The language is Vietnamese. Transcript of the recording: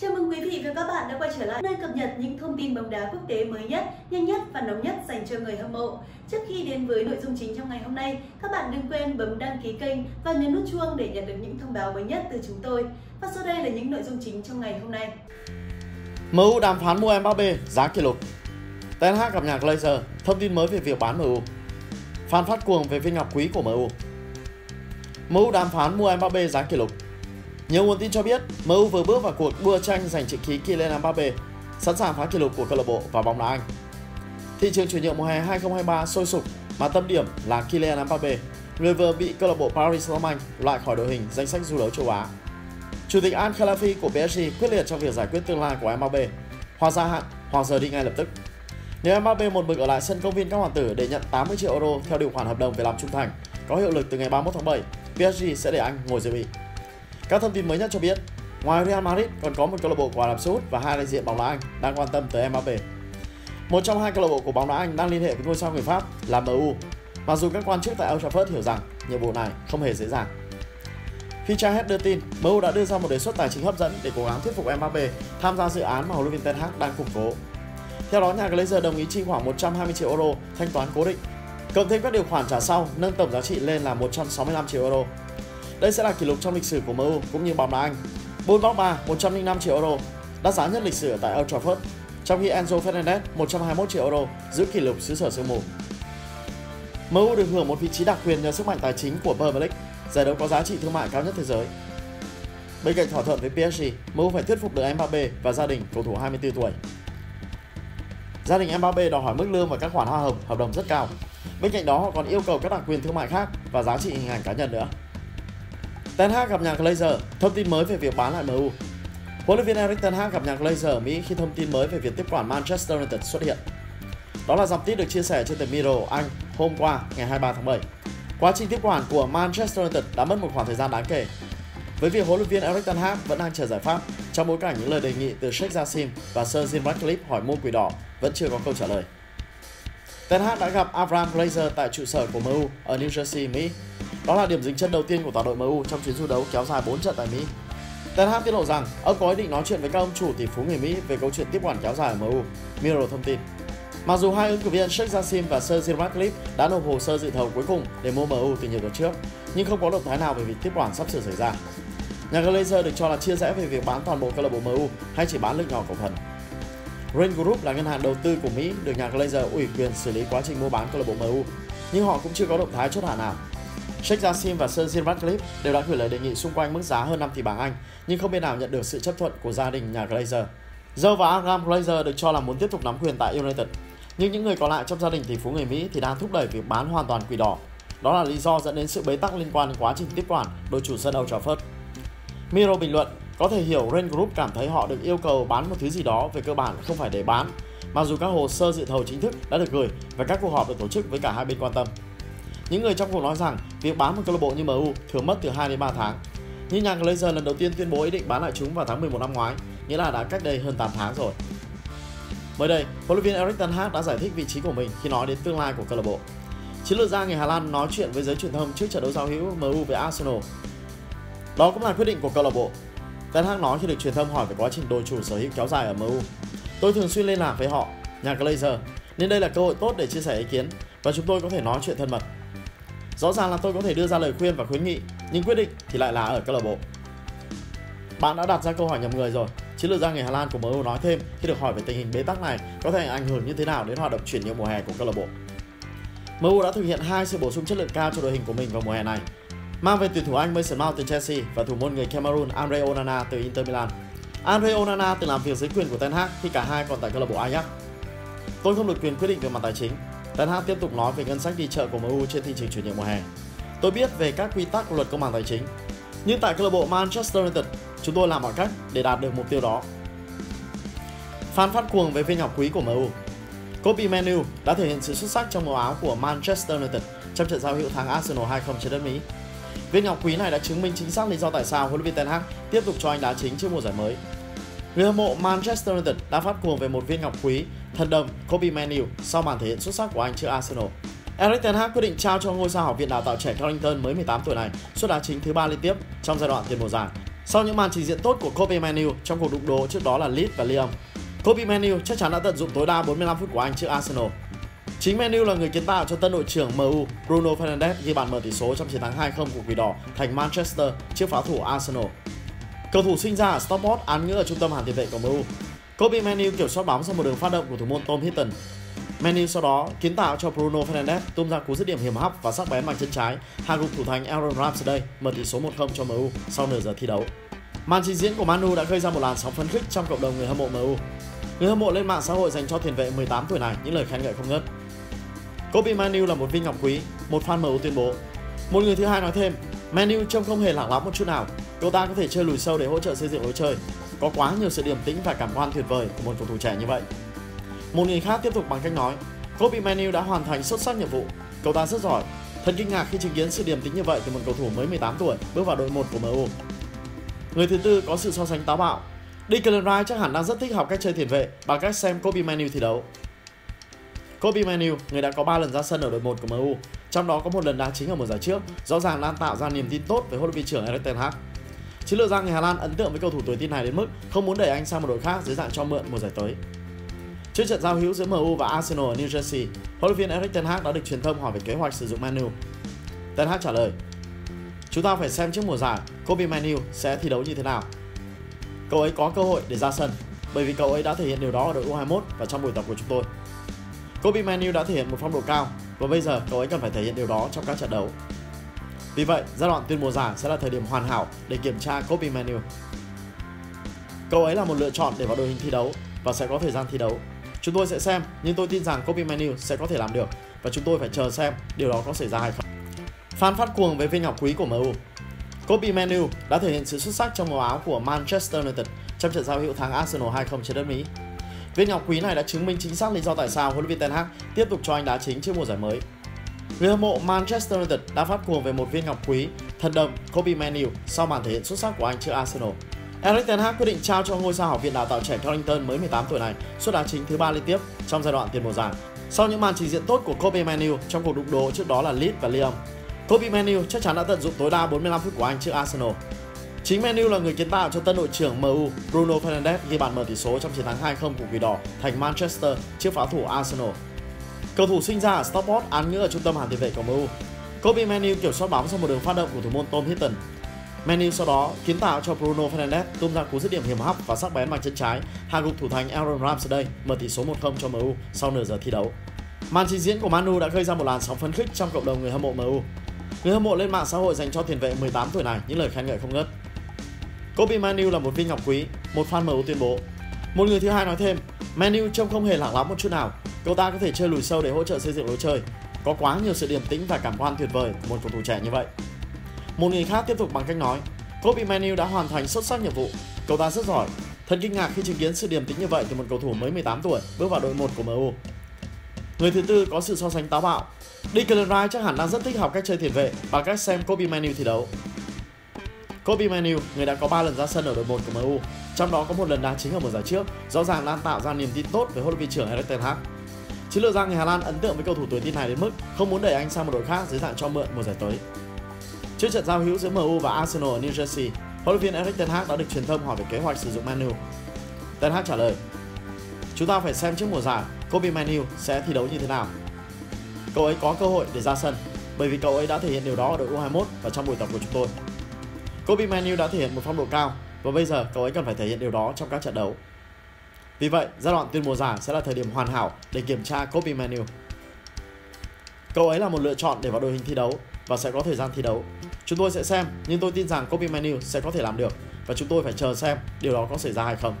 Chào mừng quý vị và các bạn đã quay trở lại nơi cập nhật những thông tin bóng đá quốc tế mới nhất, nhanh nhất và nóng nhất dành cho người hâm mộ. Trước khi đến với nội dung chính trong ngày hôm nay, các bạn đừng quên bấm đăng ký kênh và nhấn nút chuông để nhận được những thông báo mới nhất từ chúng tôi. Và sau đây là những nội dung chính trong ngày hôm nay. MU đàm phán mua Mbappe giá kỷ lục. Ten Hag gặp nhạc laser. thông tin mới về việc bán MU. Fan phát cuồng về viên ngọc quý của MU. MU đàm phán mua Mbappe giá kỷ lục. Nhiều nguồn tin cho biết, MU vừa bước vào cuộc đua tranh giành chữ ký Kylian Mbappe, sẵn sàng phá kỷ lục của câu lạc bộ và bóng đá Anh. Thị trường chuyển nhượng mùa hè 2023 sôi sục mà tâm điểm là Kylian Mbappe, người vừa bị câu lạc bộ Paris Saint-Germain loại khỏi đội hình danh sách du đấu châu Á. Chủ tịch Al Khelaifi của PSG quyết liệt trong việc giải quyết tương lai của Mbappe, hoặc gia hạn hoặc rời đi ngay lập tức. Nếu Mbappe một mực ở lại sân công viên các hoàng tử để nhận 80 triệu euro theo điều khoản hợp đồng về làm trung thành có hiệu lực từ ngày 31 tháng 7, PSG sẽ để anh ngồi dự bị. Các thông tin mới nhất cho biết, ngoài Real Madrid còn có một câu lạc bộ của Ả Rập Xê Út và hai đại diện bóng đá Anh đang quan tâm tới Mbappe. Một trong hai câu lạc bộ của bóng đá Anh đang liên hệ với ngôi sao người Pháp là MU, mặc dù các quan chức tại Old Trafford hiểu rằng nhiệm vụ này không hề dễ dàng. Fichahead đưa tin, MU đã đưa ra một đề xuất tài chính hấp dẫn để cố gắng thuyết phục Mbappe tham gia dự án mà huấn luyện viên Ten Hag đang củng cố. Theo đó, nhà Glazer đồng ý chi khoảng 120 triệu euro thanh toán cố định, cộng thêm các điều khoản trả sau nâng tổng giá trị lên là 165 triệu euro. Đây sẽ là kỷ lục trong lịch sử của MU cũng như bóng đá Anh. Paul Pogba 105 triệu euro, đắt giá nhất lịch sử tại Old Trafford, trong khi Enzo Fernandez 121 triệu euro giữ kỷ lục xứ sở sương mù. MU được hưởng một vị trí đặc quyền nhờ sức mạnh tài chính của Premier League, giải đấu có giá trị thương mại cao nhất thế giới. Bên cạnh thỏa thuận với PSG, MU phải thuyết phục được Mbappe và gia đình cầu thủ 24 tuổi. Gia đình Mbappe đòi hỏi mức lương và các khoản hoa hồng hợp đồng rất cao. Bên cạnh đó họ còn yêu cầu các đặc quyền thương mại khác và giá trị hình ảnh cá nhân nữa. Ten Hag gặp nhà Glazer, thông tin mới về việc bán lại MU. Huấn luyện viên Erik Ten Hag gặp nhà Glazer ở Mỹ khi thông tin mới về việc tiếp quản Manchester United xuất hiện. Đó là dòng tít được chia sẻ trên tờ Mirror Anh hôm qua ngày 23 tháng 7. Quá trình tiếp quản của Manchester United đã mất một khoảng thời gian đáng kể. Với việc huấn luyện viên Erik Ten Hag vẫn đang chờ giải pháp trong bối cảnh những lời đề nghị từ Sheikh Jassim và Sir Jim Ratcliffe hỏi mua quỷ đỏ vẫn chưa có câu trả lời. Ten Hag đã gặp Avram Glazer tại trụ sở của MU ở New Jersey, Mỹ. Đó là điểm dừng chân đầu tiên của toàn đội MU trong chuyến du đấu kéo dài 4 trận tại Mỹ. Ten Hag tiết lộ rằng ông có ý định nói chuyện với các ông chủ tỷ phú người Mỹ về câu chuyện tiếp quản kéo dài ở MU. Mirror thông tin. Mặc dù hai ứng cử viên Sheikh Jassim và Sir Jim Ratcliffe đã nộp hồ sơ dự thầu cuối cùng để mua MU từ nhiều tuần trước, nhưng không có động thái nào về việc tiếp quản sắp sửa xảy ra. Nhà Glazer được cho là chia rẽ về việc bán toàn bộ câu lạc bộ MU hay chỉ bán lượng nhỏ cổ phần. Rain Group là ngân hàng đầu tư của Mỹ được nhà Glazer ủy quyền xử lý quá trình mua bán câu lạc bộ MU, nhưng họ cũng chưa có động thái chốt hạ nào. Sheikh Jassim và Sir Jim Ratcliffe đều đã gửi lời đề nghị xung quanh mức giá hơn 5 tỷ bảng Anh, nhưng không bên nào nhận được sự chấp thuận của gia đình nhà Glazer. Joe và Abraham Glazer được cho là muốn tiếp tục nắm quyền tại United, nhưng những người còn lại trong gia đình tỷ phú người Mỹ thì đang thúc đẩy việc bán hoàn toàn quỷ đỏ. Đó là lý do dẫn đến sự bế tắc liên quan đến quá trình tiếp quản đội chủ sân Old Trafford. Miro bình luận, có thể hiểu Rain Group cảm thấy họ được yêu cầu bán một thứ gì đó về cơ bản không phải để bán, mặc dù các hồ sơ dự thầu chính thức đã được gửi và các cuộc họp được tổ chức với cả hai bên quan tâm. Những người trong cuộc nói rằng việc bán một câu lạc bộ như MU thường mất từ 2 đến 3 tháng. Nhưng nhà Glazer lần đầu tiên tuyên bố ý định bán lại chúng vào tháng 11 năm ngoái, nghĩa là đã cách đây hơn 8 tháng rồi. Mới đây, huấn luyện viên Erik ten Hag đã giải thích vị trí của mình khi nói đến tương lai của câu lạc bộ. Chiến lược gia người Hà Lan nói chuyện với giới truyền thông trước trận đấu giao hữu MU với Arsenal. Đó cũng là quyết định của câu lạc bộ. Ten Hag nói khi được truyền thông hỏi về quá trình đổi chủ sở hữu kéo dài ở MU. Tôi thường xuyên liên lạc với họ, nhà Glazer, nên đây là cơ hội tốt để chia sẻ ý kiến và chúng tôi có thể nói chuyện thân mật. Rõ ràng là tôi có thể đưa ra lời khuyên và khuyến nghị, nhưng quyết định thì lại là ở câu lạc bộ. Bạn đã đặt ra câu hỏi nhầm người rồi. Chiến lược gia người Hà Lan của MU nói thêm khi được hỏi về tình hình bế tắc này có thể ảnh hưởng như thế nào đến hoạt động chuyển nhượng mùa hè của câu lạc bộ. MU đã thực hiện hai sự bổ sung chất lượng cao cho đội hình của mình vào mùa hè này. Mang về tuyển thủ Anh Mason Mount từ Chelsea và thủ môn người Cameroon Andre Onana từ Inter Milan. Andre Onana từng làm việc dưới quyền của Ten Hag khi cả hai còn tại câu lạc bộ Ajax. Tôi không được quyền quyết định về mặt tài chính. Ten Hag tiếp tục nói về ngân sách đi chợ của MU trên thị trường chuyển nhượng mùa hè. Tôi biết về các quy tắc của luật công bằng tài chính, nhưng tại câu lạc bộ Manchester United, chúng tôi làm mọi cách để đạt được mục tiêu đó. Fan phát cuồng về viên ngọc quý của MU. Kobe Menu đã thể hiện sự xuất sắc trong màu áo của Manchester United trong trận giao hữu thắng Arsenal 2-0 trên đất Mỹ. Viên ngọc quý này đã chứng minh chính xác lý do tại sao huấn luyện viên Ten Hag tiếp tục cho anh đá chính trước mùa giải mới. Người hâm mộ Manchester United đã phát cuồng về một viên ngọc quý thần đồng Kobe Manu sau màn thể hiện xuất sắc của anh trước Arsenal. Erik ten Hag quyết định trao cho ngôi sao học viện đào tạo trẻ Carrington mới 18 tuổi này suất đá chính thứ ba liên tiếp trong giai đoạn tiền mùa giải Sau những màn trình diễn tốt của Kobe Manu trong cuộc đụng độ trước đó là Leeds và Lyon, Kobe Manu chắc chắn đã tận dụng tối đa 45 phút của anh trước Arsenal. Chính Manu là người kiến tạo cho tân đội trưởng MU Bruno Fernandes ghi bàn mở tỷ số trong chiến thắng 2-0 của Quỷ Đỏ thành Manchester trước pháo thủ Arsenal. Cầu thủ sinh ra ở Stockport án ngữ ở trung tâm hàng tiền vệ của MU. Kobe Manu kiểm soát bóng sau một đường phát động của thủ môn Tom Hinton. Manu sau đó kiến tạo cho Bruno Fernandes tung ra cú dứt điểm hiểm hóc và sắc bén bằng chân trái, hạ gục thủ thành Aaron Ramsey mở tỷ số 1-0 cho MU sau nửa giờ thi đấu. Màn trình diễn của Manu đã gây ra một làn sóng phấn khích trong cộng đồng người hâm mộ MU. Người hâm mộ lên mạng xã hội dành cho tiền vệ 18 tuổi này những lời khen ngợi không ngớt. Kobe Manu là một viên ngọc quý, một fan MU tuyên bố. Một người thứ hai nói thêm, Manu trông không hề lạc lõng một chút nào. Cậu ta có thể chơi lùi sâu để hỗ trợ xây dựng lối chơi. Có quá nhiều sự điềm tĩnh và cảm quan tuyệt vời của một cầu thủ trẻ như vậy. Một người khác tiếp tục bằng cách nói, Kobe Manu đã hoàn thành xuất sắc nhiệm vụ. Cậu ta rất giỏi. Thật kinh ngạc khi chứng kiến sự điềm tĩnh như vậy từ một cầu thủ mới 18 tuổi bước vào đội 1 của MU. Người thứ tư có sự so sánh táo bạo. Declan Rice chắc hẳn đang rất thích học cách chơi tiền vệ bằng cách xem Kobe Manu thi đấu. Kobe Manu, người đã có 3 lần ra sân ở đội 1 của MU, trong đó có một lần đá chính ở mùa giải trước, rõ ràng đang tạo ra niềm tin tốt với huấn luyện viên trưởng Erik ten Hag. Chiến lược gia người Hà Lan ấn tượng với cầu thủ tuổi tin này đến mức không muốn đẩy anh sang một đội khác dưới dạng cho mượn mùa giải tới. Trước trận giao hữu giữa MU và Arsenal ở New Jersey, huấn luyện viên Erik ten Hag đã được truyền thông hỏi về kế hoạch sử dụng Manu. Ten Hag trả lời: Chúng ta phải xem trước mùa giải Kobe Manu sẽ thi đấu như thế nào. Cậu ấy có cơ hội để ra sân bởi vì cậu ấy đã thể hiện điều đó ở đội U21 và trong buổi tập của chúng tôi. Kobe Manu đã thể hiện một phong độ cao và bây giờ cậu ấy cần phải thể hiện điều đó trong các trận đấu. Vì vậy, giai đoạn tuyên mùa giải sẽ là thời điểm hoàn hảo để kiểm tra Kobe Manu. Cậu ấy là một lựa chọn để vào đội hình thi đấu và sẽ có thời gian thi đấu. Chúng tôi sẽ xem, nhưng tôi tin rằng Kobe Manu sẽ có thể làm được và chúng tôi phải chờ xem điều đó có xảy ra hay không. Fan phát cuồng về viên ngọc quý của MU Kobe Manu đã thể hiện sự xuất sắc trong màu áo của Manchester United trong trận giao hữu thắng Arsenal 2-0 trên đất Mỹ. Viên ngọc quý này đã chứng minh chính xác lý do tại sao huấn luyện viên Ten Hag tiếp tục cho anh đá chính trước mùa giải mới. Người hâm mộ Manchester United đã phát cuồng về một viên ngọc quý thần đồng Kobe Manu sau màn thể hiện xuất sắc của anh trước Arsenal. Erik Ten Hag quyết định trao cho ngôi sao học viện đào tạo trẻ Carrington mới 18 tuổi này suất đá chính thứ ba liên tiếp trong giai đoạn tiền mùa giải. Sau những màn trình diễn tốt của Kobe Manu trong cuộc đụng độ trước đó là Leeds và Lyon, Kobe Manu chắc chắn đã tận dụng tối đa 45 phút của anh trước Arsenal. Chính Manu là người kiến tạo cho tân đội trưởng MU Bruno Fernandes ghi bàn mở tỷ số trong chiến thắng 2-0 của Quỷ Đỏ thành Manchester trước pháo thủ Arsenal. Cầu thủ sinh ra ở Stockport án ngữ ở trung tâm hàng tiền vệ của MU. Kobe Menu kiểm soát bóng sau một đường phát động của thủ môn Tom Hinton. Menu sau đó kiến tạo cho Bruno Fernandes tung ra cú dứt điểm hiểm hóc và sắc bén bằng chân trái, hạ gục thủ thành Aaron Ramsdale mở tỷ số 1-0 cho MU sau nửa giờ thi đấu. Màn trình diễn của Manu đã gây ra một làn sóng phấn khích trong cộng đồng người hâm mộ MU. Người hâm mộ lên mạng xã hội dành cho tiền vệ 18 tuổi này những lời khen ngợi không ngớt. Kobe Manu là một viên ngọc quý, một fan MU tuyên bố. Một người thứ hai nói thêm, Manu trông không hề lạc lắm một chút nào. Cậu ta có thể chơi lùi sâu để hỗ trợ xây dựng lối chơi. Có quá nhiều sự điềm tĩnh và cảm quan tuyệt vời của một cầu thủ trẻ như vậy. Một người khác tiếp tục bằng cách nói, Kobe Manu đã hoàn thành xuất sắc nhiệm vụ. Cậu ta rất giỏi. Thật kinh ngạc khi chứng kiến sự điềm tĩnh như vậy từ một cầu thủ mới 18 tuổi bước vào đội 1 của MU. Người thứ tư có sự so sánh táo bạo. Declan Rice chắc hẳn đang rất thích học cách chơi tiền vệ bằng cách xem Kobe Manu thi đấu. Kobe Manu, người đã có 3 lần ra sân ở đội 1 của MU, trong đó có một lần đá chính ở mùa giải trước, rõ ràng đang tạo ra niềm tin tốt với huấn luyện viên trưởng Erik ten Hag. Chiến lược gia người Hà Lan ấn tượng với cầu thủ tuổi tin này đến mức không muốn đẩy anh sang một đội khác dưới dạng cho mượn mùa giải tới. Trước trận giao hữu giữa MU và Arsenal ở New Jersey, huấn luyện viên Erik ten Hag đã được truyền thông hỏi về kế hoạch sử dụng Manu. Ten Hag trả lời: Chúng ta phải xem trước mùa giải Kobe Manu sẽ thi đấu như thế nào. Cậu ấy có cơ hội để ra sân bởi vì cậu ấy đã thể hiện điều đó ở đội U21 và trong buổi tập của chúng tôi. Kobe Manu đã thể hiện một phong độ cao và bây giờ cậu ấy cần phải thể hiện điều đó trong các trận đấu. Vì vậy, giai đoạn tuyên mùa giải sẽ là thời điểm hoàn hảo để kiểm tra Kobe Manu. Cậu ấy là một lựa chọn để vào đội hình thi đấu và sẽ có thời gian thi đấu. Chúng tôi sẽ xem, nhưng tôi tin rằng Kobe Manu sẽ có thể làm được và chúng tôi phải chờ xem điều đó có xảy ra hay không.